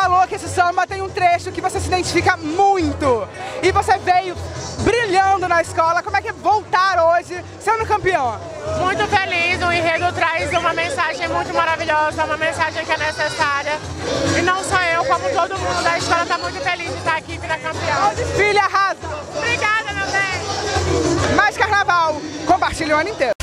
falou que esse samba tem um trecho que você se identifica muito. E você veio brilhando na escola. Como é que é voltar hoje sendo campeão? Muito feliz, o enredo traz uma mensagem muito maravilhosa, uma mensagem que é necessária. E não só eu, como todo mundo da escola está muito feliz de estar aqui e virar campeão. filha arrasa! Obrigada, meu bem! Mais carnaval! Compartilhe o ano inteiro.